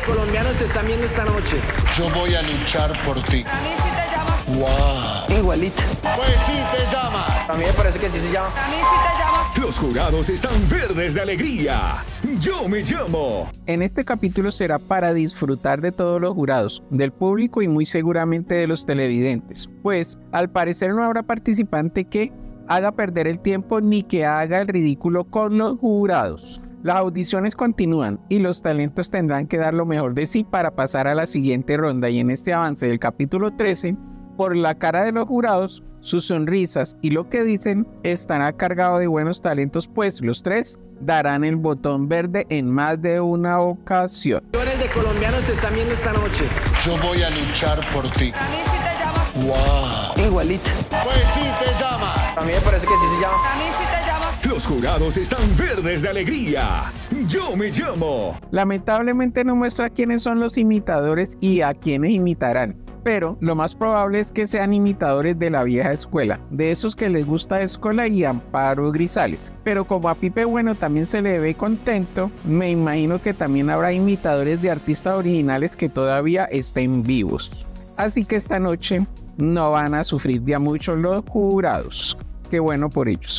de colombianos te están viendo esta noche? Yo voy a luchar por ti. A mí sí te llama. Wow. Igualita. Pues sí te llama. A mí me parece que sí se llama. A mí sí te llama. Los jurados están verdes de alegría. Yo me llamo. En este capítulo será para disfrutar de todos los jurados, del público y muy seguramente de los televidentes, pues al parecer no habrá participante que haga perder el tiempo ni que haga el ridículo con los jurados. Las audiciones continúan y los talentos tendrán que dar lo mejor de sí para pasar a la siguiente ronda y en este avance del capítulo 13, por la cara de los jurados, sus sonrisas y lo que dicen estará cargado de buenos talentos pues los tres darán el botón verde en más de una ocasión. Millones de colombianos te están viendo esta noche. Yo voy a luchar por ti. A mí sí te llama. Wow. Igualita. Pues sí te llama. A mí me parece que sí se llama. A mí sí te llama. Los jurados están verdes de alegría. Yo me llamo. Lamentablemente no muestra quiénes son los imitadores y a quiénes imitarán. Pero lo más probable es que sean imitadores de la vieja escuela, de esos que les gusta Escola y Amparo Grisales. Pero como a Pipe Bueno también se le ve contento, me imagino que también habrá imitadores de artistas originales que todavía estén vivos. Así que esta noche no van a sufrir ya mucho los jurados. Qué bueno por ellos.